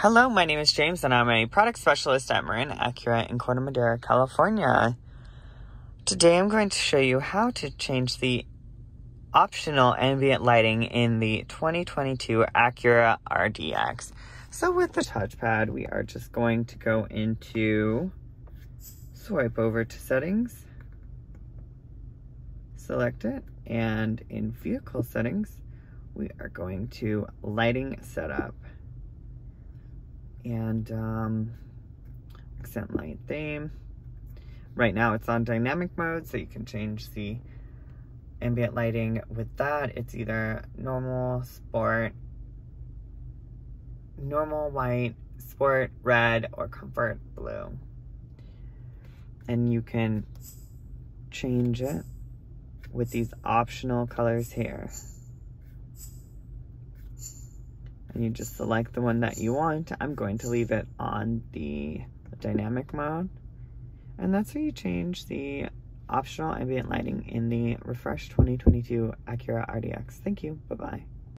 Hello, my name is James and I'm a product specialist at Marin Acura in Corte Madera, California. Today I'm going to show you how to change the optional ambient lighting in the 2022 Acura RDX. So with the touchpad, we are just going to go into swipe over to settings, select it, and in vehicle settings, we are going to lighting setup and um, accent light theme. Right now it's on dynamic mode, so you can change the ambient lighting with that. It's either normal, sport, normal white, sport red, or comfort blue. And you can change it with these optional colors here and you just select the one that you want. I'm going to leave it on the dynamic mode. And that's how you change the optional ambient lighting in the Refresh 2022 Acura RDX. Thank you. Bye-bye.